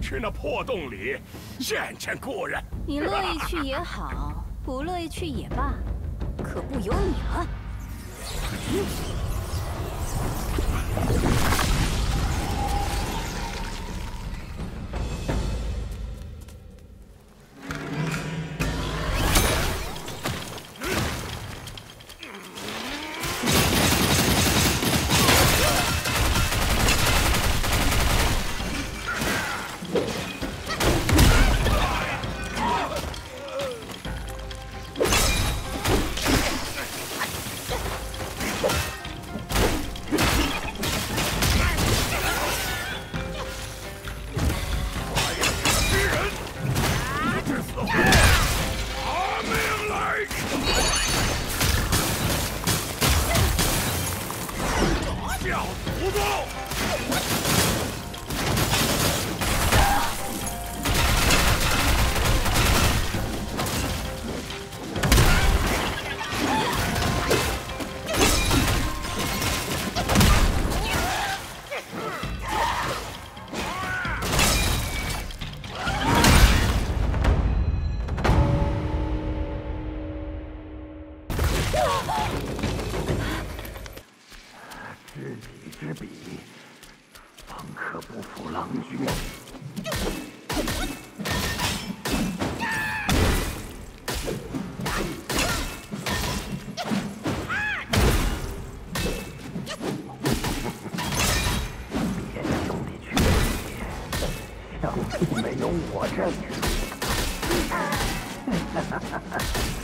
去那破洞里见见故人。你乐意去也好，不乐意去也罢，可不由你了。没有我这。一哈哈哈哈哈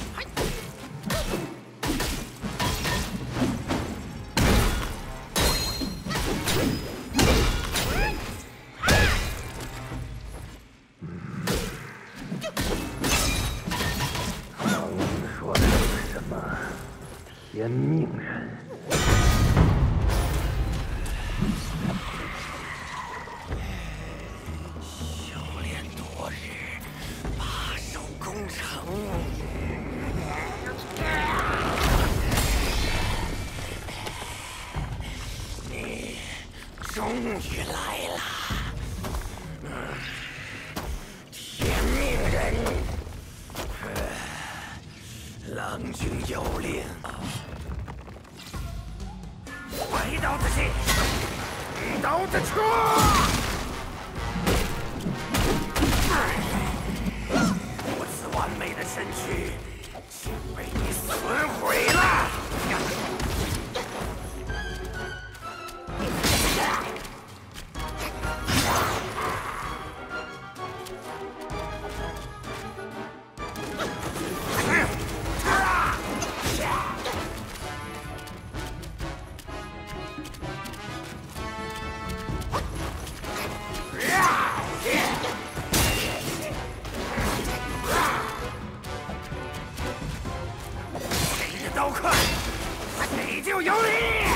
刀快你就有理。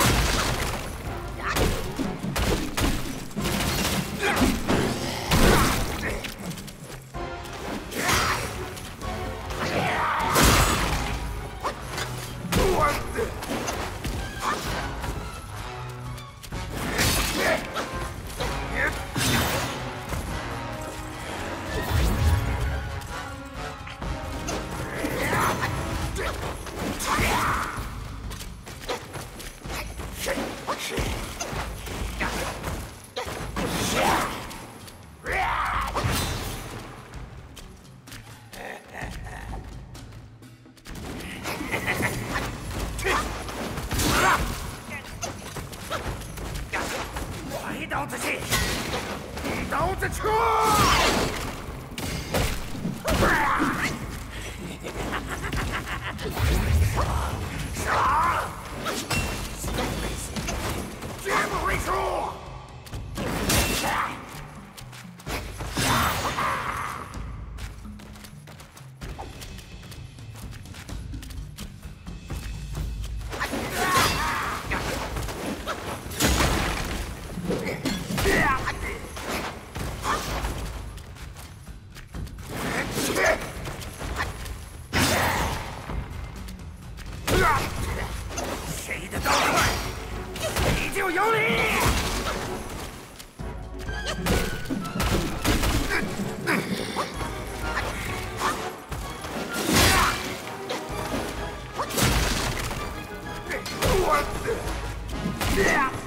一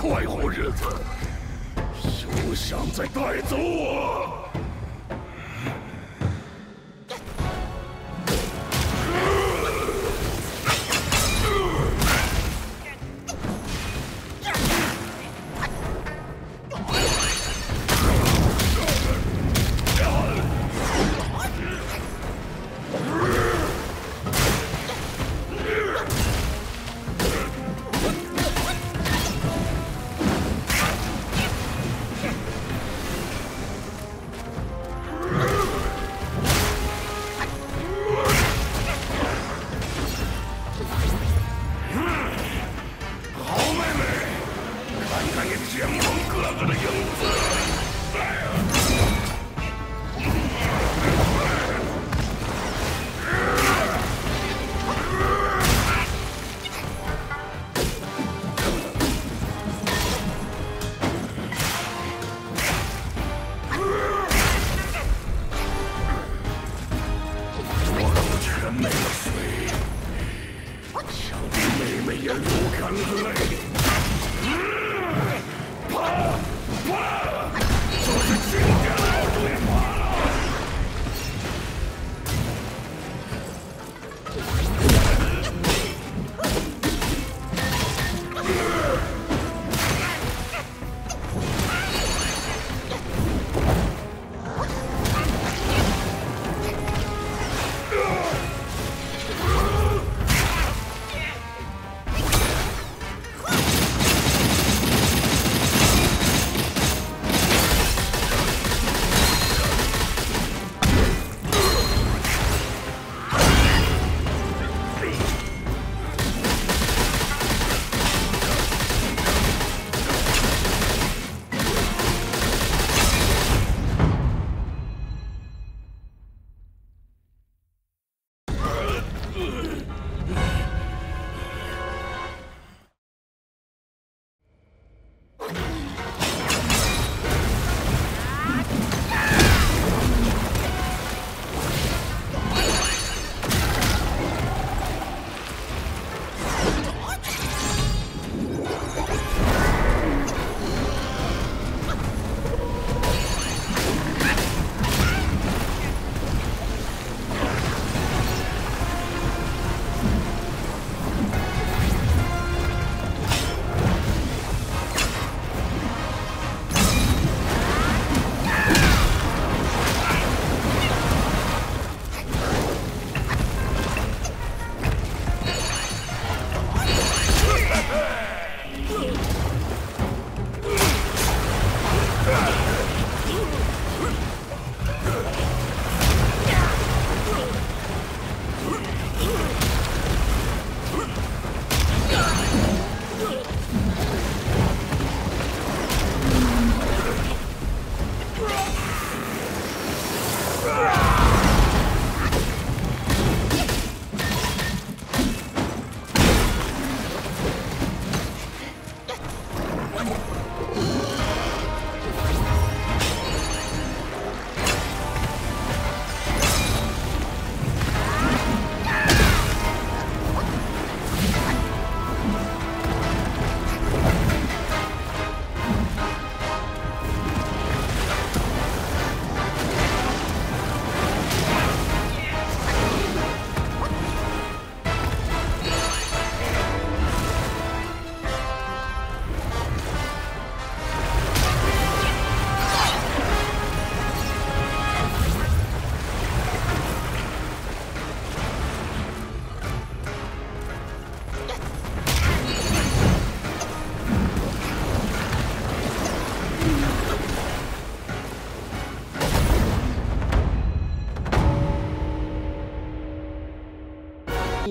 快活日子，休想再带走。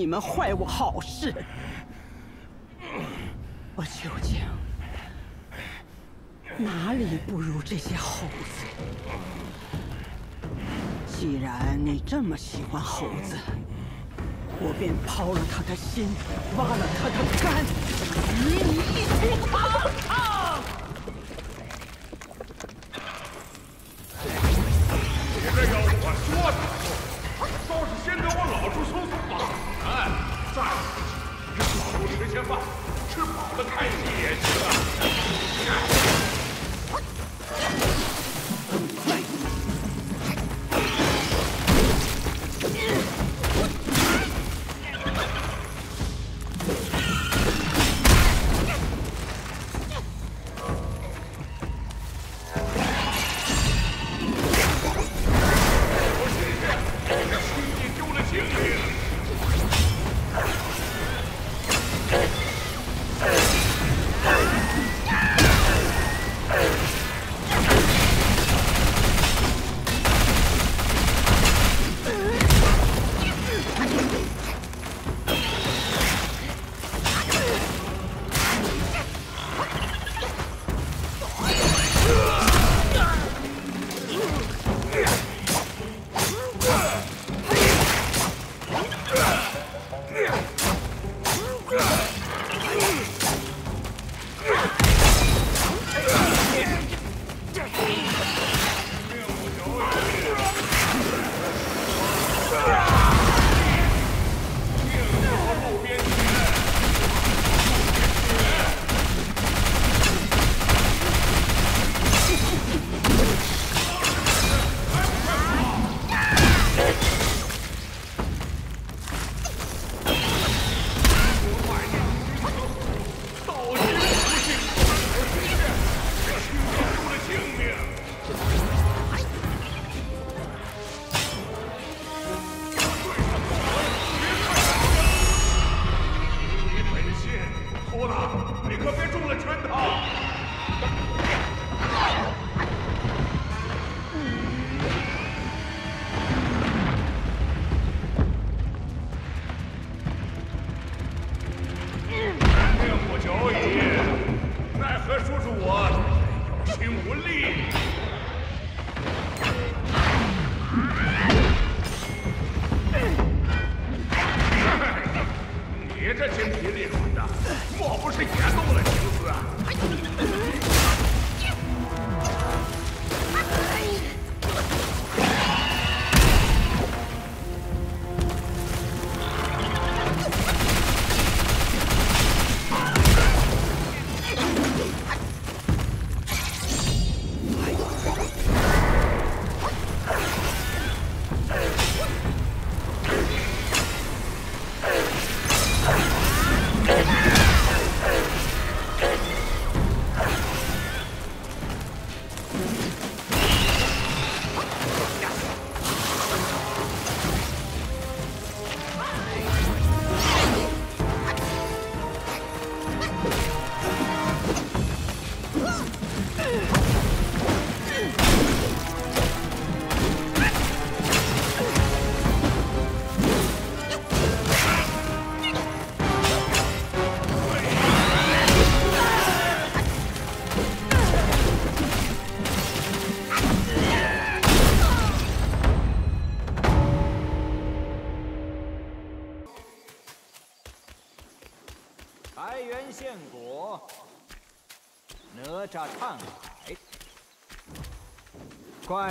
你们坏我好事，我究竟哪里不如这些猴子？既然你这么喜欢猴子，我便抛了他的心，挖了他的肝，与你一起尝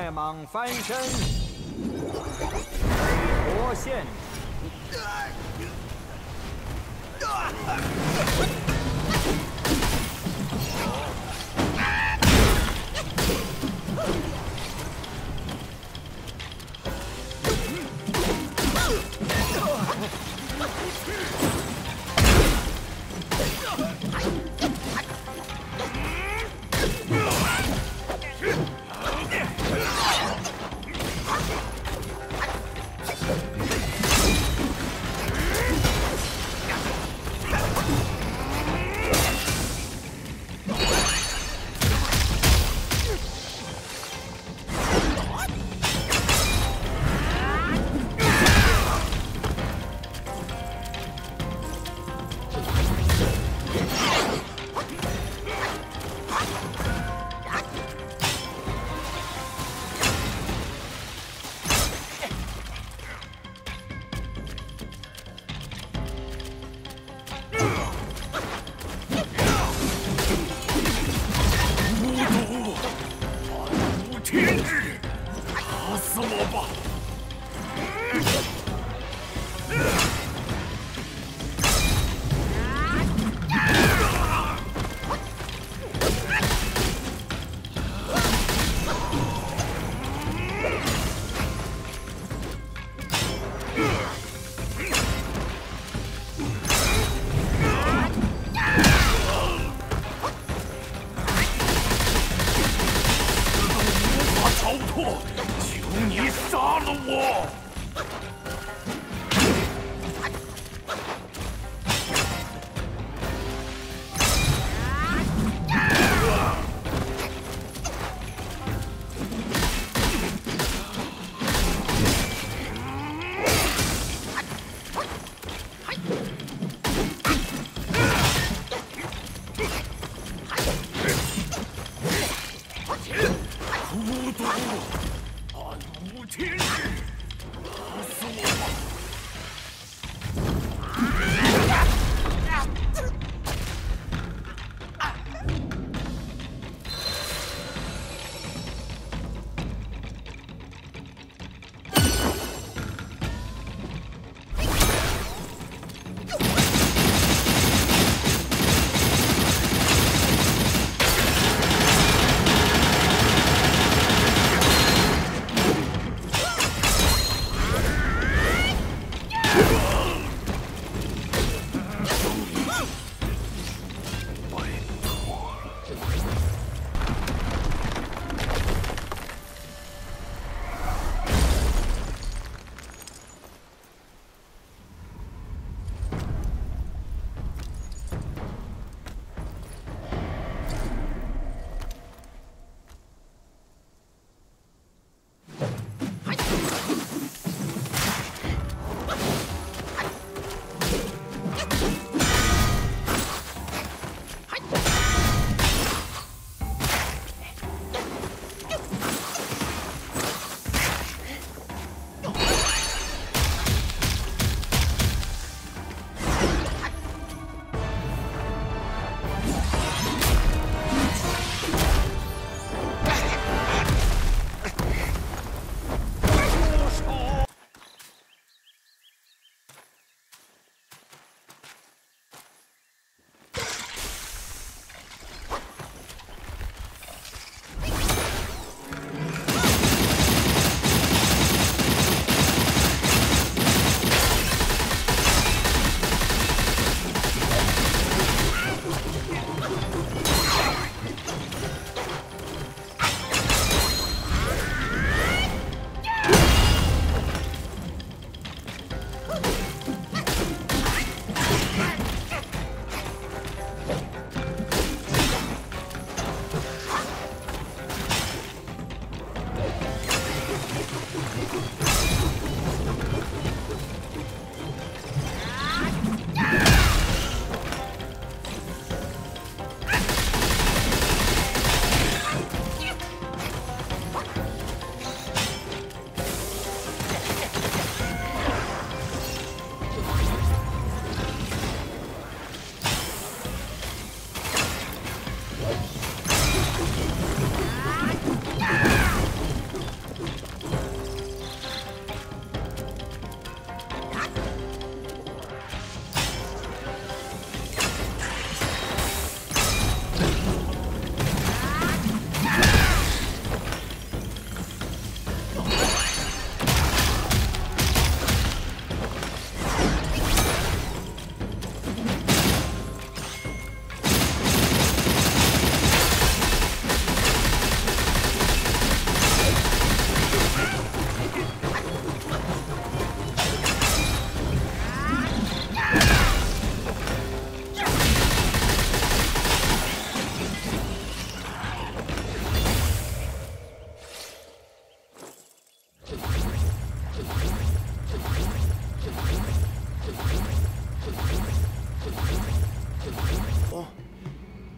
猎蟒翻身鬼活现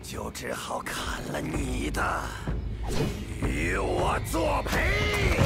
就只好砍了你的与我作陪。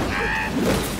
Ah!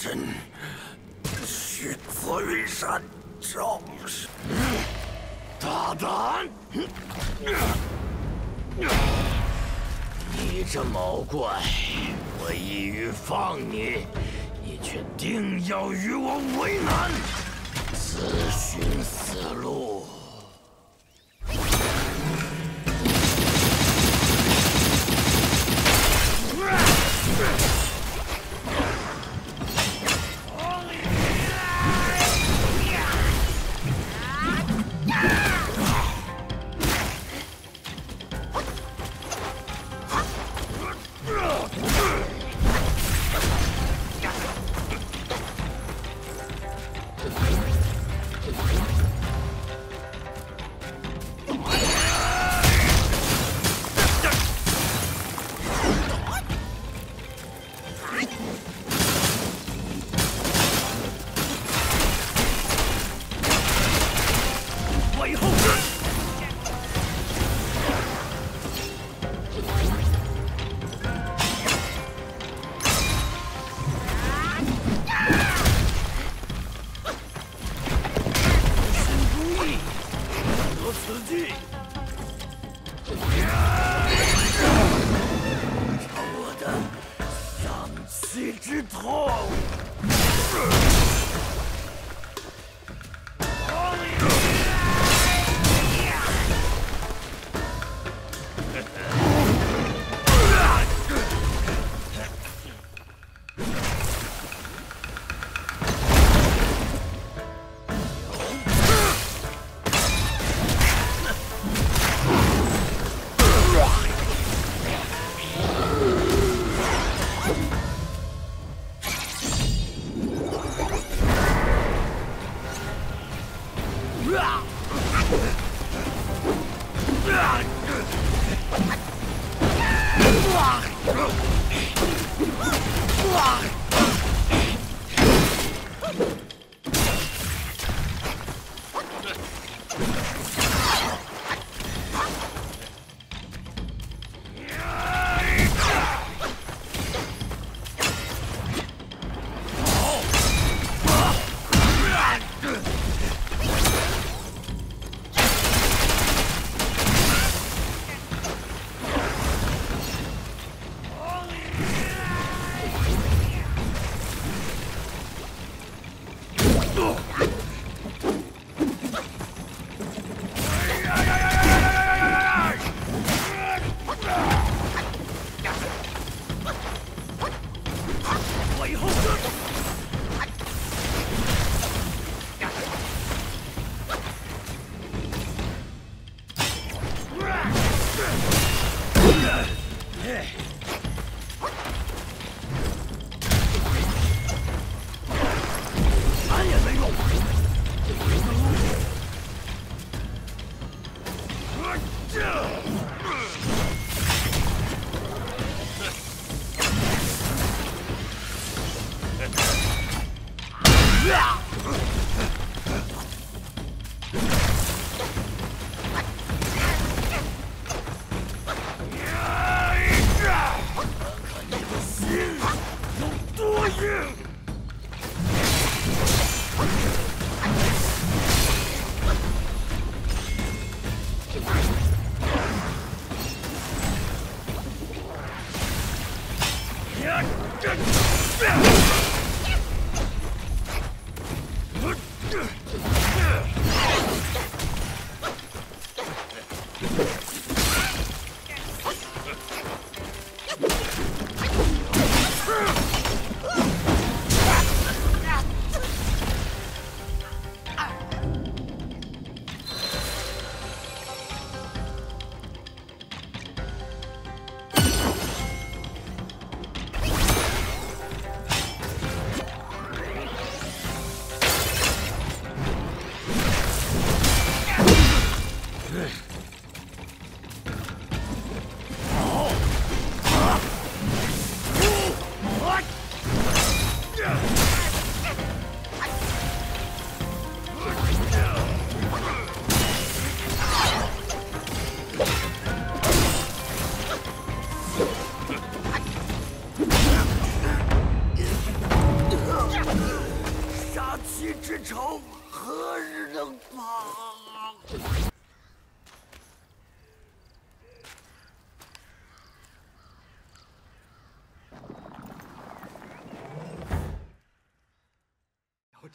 根针是最善招式，大胆！你这毛怪，我一语放你，你却定要与我为难，自寻死路。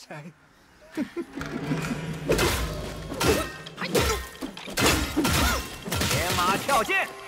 聊斋，野马跳涧。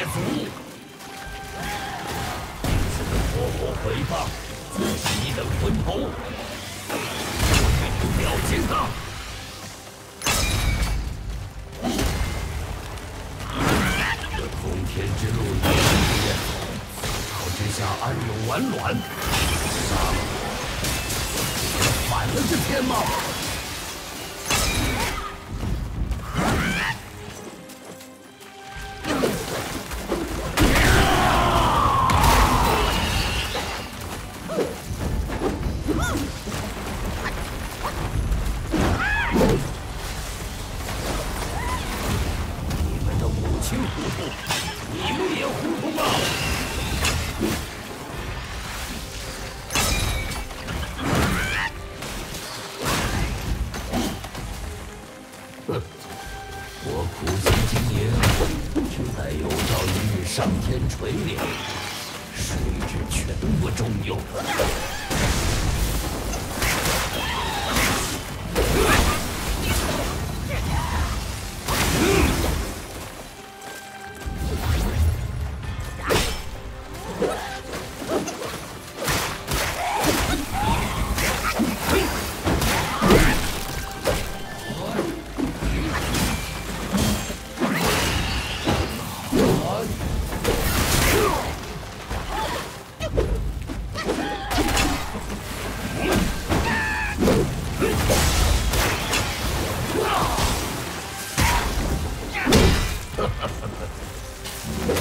灭祖！这个活活毁谤，自是你等昏头！不了解的！这通天之路一步也走，朝之下安有完卵？反了这天吗？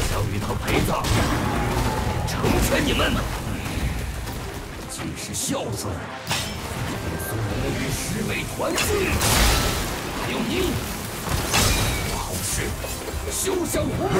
想与他陪葬，成全你们！既是孝子，送我与师妹团聚。还有你，好事休想活路！